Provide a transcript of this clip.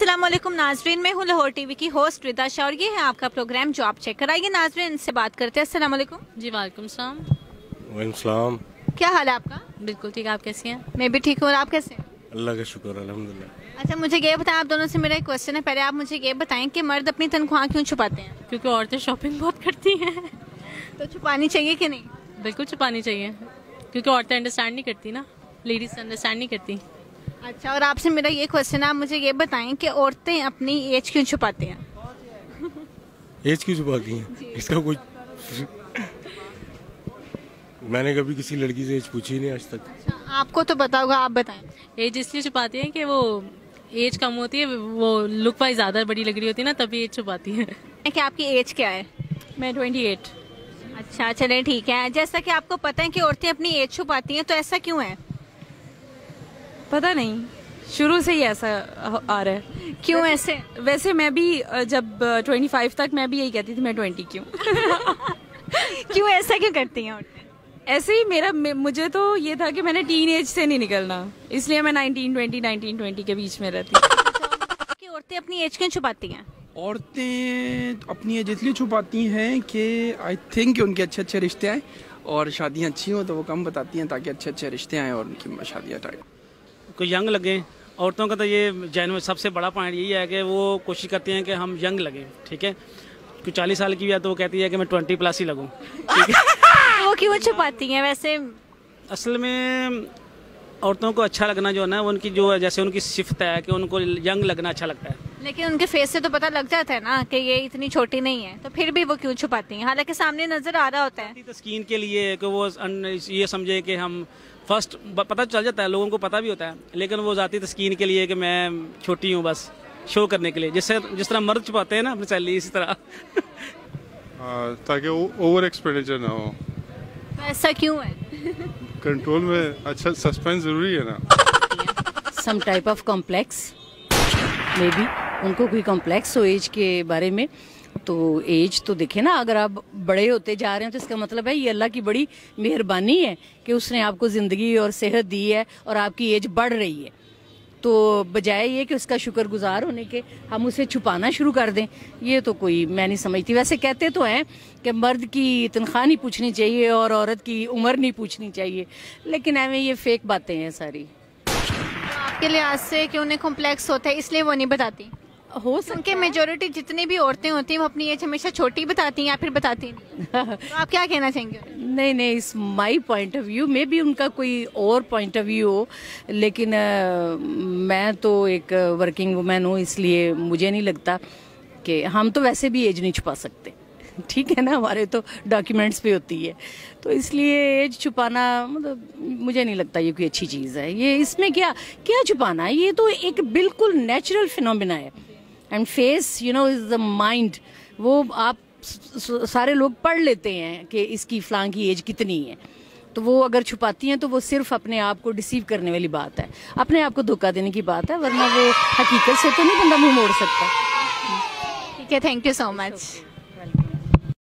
असलम नाजरीन मैं हूँ लाहौर टीवी की होस्ट रिदा शाह और ये है आपका प्रोग्राम जो आप चेक कराइए नाजरीन इनसे बात करते हैं। अस्सलाम वालेकुम जी वालेकुम सलाम। क्या हाल है आपका? बिल्कुल ठीक है आप कैसी हैं? मैं भी ठीक हूँ और आप कैसे हैं? अल्लाह का शुक्र अल्हम्दुलिल्लाह। अच्छा मुझे ये बताएँ आप दोनों से मेरा एक क्वेश्चन है। पहले आप मुझे ये बताएँ कि मर्द अपनी तनख्वाह क्यों छुपाते हैं? क्योंकि औरतें शॉपिंग बहुत करती हैं। तो छुपानी चाहिए कि नहीं? बिल्कुल छुपानी चाहिए। क्योंकि औरतें अंडरस्टैंड नहीं करती ना। लेडीज़ अंडरस्टैंड नहीं करती। अच्छा और आपसे मेरा ये क्वेश्चन है आप मुझे ये बताएँ कि औरतें अपनी एज क्यों छुपाती हैं? एज क्यों छुपाती हैं? इसका कोई मैंने कभी किसी लड़की से एज पूछी नहीं आज तक। अच्छा आपको तो पता होगा आप बताएँ। एज इसलिए छुपाती हैं कि वो एज कम होती है वो लुक वाइज ज़्यादा बड़ी लग रही होती है ना तभी एज छुपाती है। कि आपकी एज क्या है? मैं ट्वेंटी एट अच्छा चले ठीक है। जैसा कि आपको पता है कि औरतें अपनी एज छुपाती हैं तो ऐसा क्यों है? पता नहीं शुरू से ही ऐसा आ रहा है। क्यों ऐसे? वैसे मैं भी जब ट्वेंटी फाइव तक मैं भी यही कहती थी मैं ट्वेंटी क्यों? क्यों ऐसा क्यों करती हैं ऐसे ही मेरा मुझे तो ये था कि मैंने टीन एज से नहीं निकलना। इसलिए मैं नाइनटीन ट्वेंटी नाइनटीन ट्वेंटी के बीच में रहती हूँ। कि औरतें अपनी एज क्यों छुपाती हैं? औरतें अपनी एज इसलिए छुपाती हैं कि आई थिंक उनके अच्छे अच्छे रिश्ते आए और शादियाँ अच्छी हों तो वो कम बताती हैं ताकि अच्छे अच्छे रिश्ते आएँ और उनकी शादियाँ टाइट को यंग लगें। औरतों का तो ये जैन सबसे बड़ा पॉइंट यही है कि वो कोशिश करती हैं कि हम यंग लगें ठीक है? कोई चालीस साल की भी है तो वो कहती है कि मैं ट्वेंटी प्लस ही लगूँ ठीक है? वो क्यों छुपाती हैं वैसे? असल में औरतों को अच्छा लगना जो है ना उनकी जो है जैसे उनकी सिफत है कि उनको यंग लगना अच्छा लगता है। लेकिन उनके फेस से तो पता लग जाता है ना कि ये इतनी छोटी नहीं है तो फिर भी वो क्यों छुपाती हैं? हालाँकि सामने नज़र आ रहा होता है। तस्कीन के लिए कि वो ये समझे कि हम फ़र्स्ट पता चल जाता है लोगों को पता भी होता है लेकिन वो ज़ाती तस्कीन के लिए कि मैं छोटी हूँ बस शो करने के लिए जिससे जिस तरह मर्द छुपाते हैं ना अपनी सैलरी इसी तरह। हाँ, ताकि ओवर एक्सपेंडिचर ना हो। तो ऐसा क्यों है? कंट्रोल में अच्छा सस्पेंस ज़रूरी है ना? Some type of complex maybe उनको कोई कॉम्प्लेक्स हो एज के बारे में तो एज तो देखे ना, अगर आप बड़े होते जा रहे हैं तो इसका मतलब है, ये अल्लाह की बड़ी मेहरबानी है कि उसने आपको ज़िंदगी और सेहत दी है और आपकी एज बढ़ रही है। तो बजाय ये कि उसका शुक्रगुजार होने के हम उसे छुपाना शुरू कर दें, ये तो कोई मैं नहीं समझती। वैसे कहते तो हैं कि मर्द की तनख्वाह नहीं पूछनी चाहिए और औरत की उम्र नहीं पूछनी चाहिए, लेकिन एवं ये फेक बातें हैं सारी। आपके लिहाज से कि उन्हें कॉम्प्लेक्स होता है, इसलिए वो नहीं बताती। हो उनके मेजोरिटी जितनी भी औरतें होती हैं वो अपनी एज हमेशा छोटी बताती हैं या फिर बताती नहीं तो आप क्या कहना चाहेंगे? नहीं नहीं इस माई पॉइंट ऑफ़ व्यू मे भी उनका कोई और पॉइंट ऑफ़ व्यू हो लेकिन अ, मैं तो एक वर्किंग वुमेन हूँ इसलिए मुझे नहीं लगता कि हम तो वैसे भी एज नहीं छुपा सकते। ठीक है ना हमारे तो डॉक्यूमेंट्स पे होती है। तो इसलिए एज छुपाना मतलब मुझे नहीं लगता ये कोई अच्छी चीज़ है। ये इसमें क्या क्या छुपाना है? ये तो एक बिल्कुल नेचुरल फिनोमिना है। And face you know is the mind वो आप सारे लोग पढ़ लेते हैं कि इसकी फ्लांग की एज कितनी है। तो वो अगर छुपाती हैं तो वो सिर्फ़ अपने आप को डिसीव करने वाली बात है। अपने आप को धोखा देने की बात है, वरना वो हकीकत से तो नहीं बंदा मुँह मोड़ सकता। ठीक है थैंक यू सो मच